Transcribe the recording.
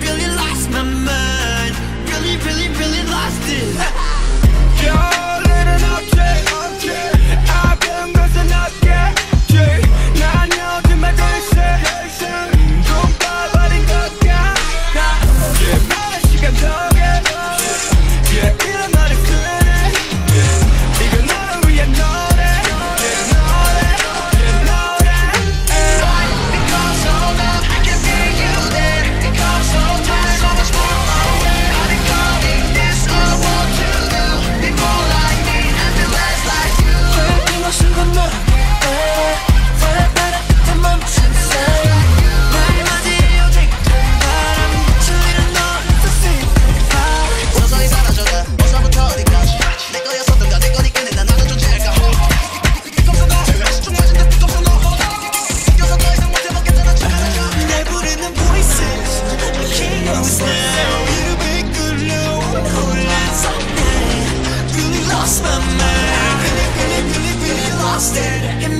Really lost my mind. Really, really, lost it exhausted.